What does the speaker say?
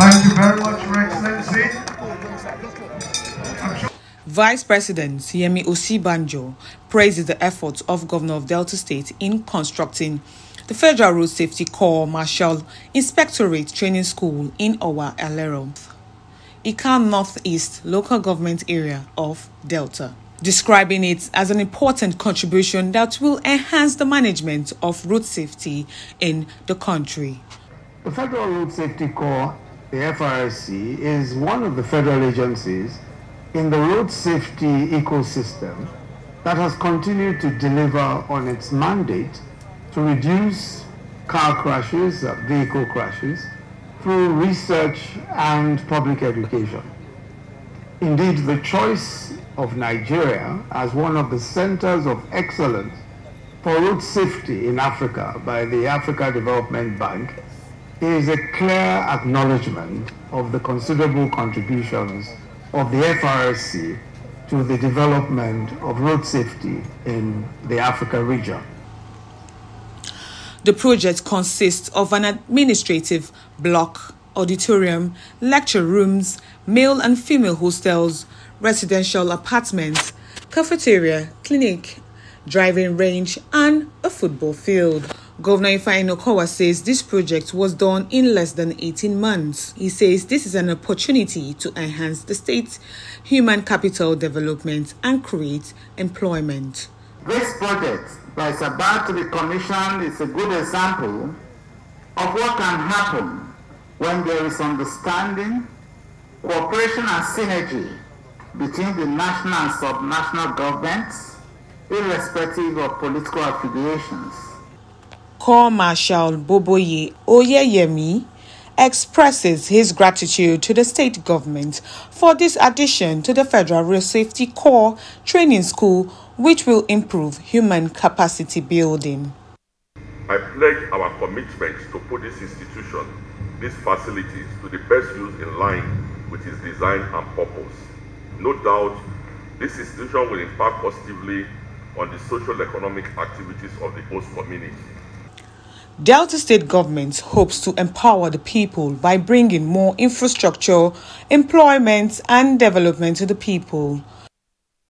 Thank you very much, Your Excellency. Sure Vice President Yemi Osinbajo praises the efforts of Governor of Delta State in constructing the Federal Road Safety Corps Marshal Inspectorate Training School in Owa Alero, Ika Northeast local government area of Delta, describing it as an important contribution that will enhance the management of road safety in the country. The Federal Road Safety Corps, the FRSC, is one of the federal agencies in the road safety ecosystem that has continued to deliver on its mandate to reduce car crashes, uh, vehicle crashes, through research and public education. Indeed, the choice of Nigeria as one of the centers of excellence for road safety in Africa by the Africa Development Bank is a clear acknowledgement of the considerable contributions of the FRSC to the development of road safety in the Africa region. The project consists of an administrative block, auditorium, lecture rooms, male and female hostels, residential apartments, cafeteria, clinic, driving range, and a football field. Governor Ifeanyi Okowa says this project was done in less than 18 months. He says this is an opportunity to enhance the state's human capital development and create employment. This project that is about to be commissioned is a good example of what can happen when there is understanding, cooperation and synergy between the national and subnational governments, irrespective of political affiliations. Corps Marshal Boboye Oyeyemi expresses his gratitude to the state government for this addition to the Federal Road Safety Corps Training School, which will improve human capacity building. I pledge our commitment to put this institution, these facilities, to the best use in line with its design and purpose. No doubt, this institution will impact positively on the social economic activities of the host community. Delta State government hopes to empower the people by bringing more infrastructure, employment, and development to the people.